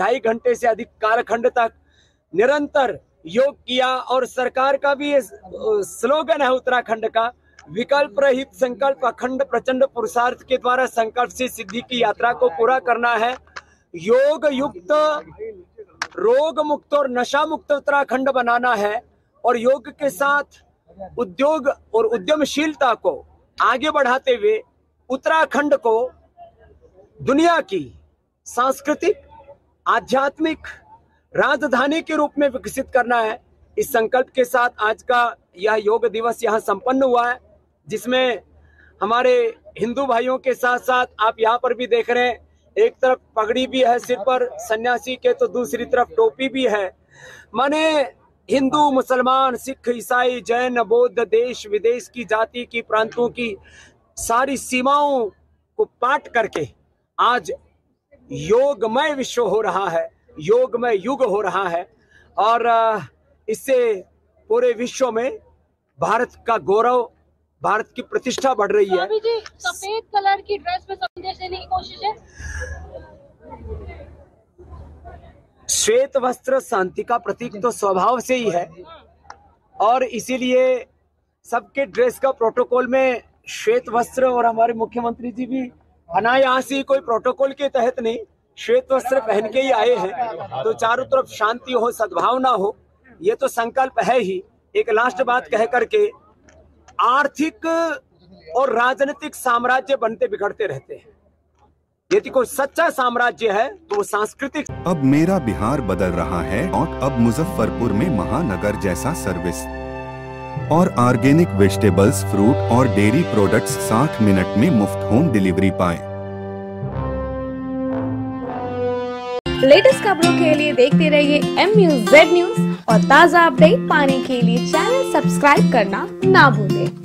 ढाई घंटे से अधिक कालखंड तक निरंतर योग किया और सरकार का भी स्लोगन है उत्तराखंड का, विकल्प रहित संकल्प अखंड प्रचंड पुरुषार्थ के द्वारा संकल्प से सिद्धि की यात्रा को पूरा करना है। योग युक्त, रोग मुक्त और नशा मुक्त उत्तराखंड बनाना है और योग के साथ उद्योग और उद्यमशीलता को आगे बढ़ाते हुए उत्तराखंड को दुनिया की सांस्कृतिक आध्यात्मिक राजधानी के रूप में विकसित करना है। इस संकल्प के साथ आज का यह योग दिवस यहाँ संपन्न हुआ है, जिसमें हमारे हिंदू भाइयों के साथ साथ आप यहाँ पर भी देख रहे हैं, एक तरफ़ पगड़ी भी है सिर पर, सन्यासी के तो दूसरी तरफ़ टोपी भी है। माने हिंदू, मुसलमान, सिख, ईसाई, जैन, बौद्ध, देश, विदेश की जाति की प्रांतों की सारी सीमाओं को पाट करके आज योगमय विश्व हो रहा है योगमय युग हो रहा है। और इससे पूरे विश्व में भारत का गौरव भारत की प्रतिष्ठा बढ़ रही है। जी सफ़ेद कलर की ड्रेस में संदेश देने की कोशिश है? श्वेत वस्त्र शांति का प्रतीक तो स्वभाव से ही है। और इसीलिए सबके ड्रेस का प्रोटोकॉल में श्वेत वस्त्र और हमारे मुख्यमंत्री जी भी अनायासी कोई प्रोटोकॉल के तहत नहीं, श्वेत वस्त्र पहन के ही आए हैं। तो चारों तरफ़ शांति हो, सद्भावना हो, ये तो संकल्प है ही। एक लास्ट बात कह करके, आर्थिक और राजनीतिक साम्राज्य बनते बिगड़ते रहते हैं। यदि कोई सच्चा साम्राज्य है तो वो सांस्कृतिक अब मेरा बिहार बदल रहा है और अब मुजफ्फरपुर में महानगर जैसा सर्विस और ऑर्गेनिक वेजिटेबल्स, फ्रूट और डेयरी प्रोडक्ट्स 60 मिनट में मुफ़्त होम डिलीवरी पाए। लेटेस्ट खबरों के लिए देखते रहिए एम न्यूज़ जेड न्यूज़ और ताज़ा अपडेट पाने के लिए चैनल सब्सक्राइब करना ना भूलें।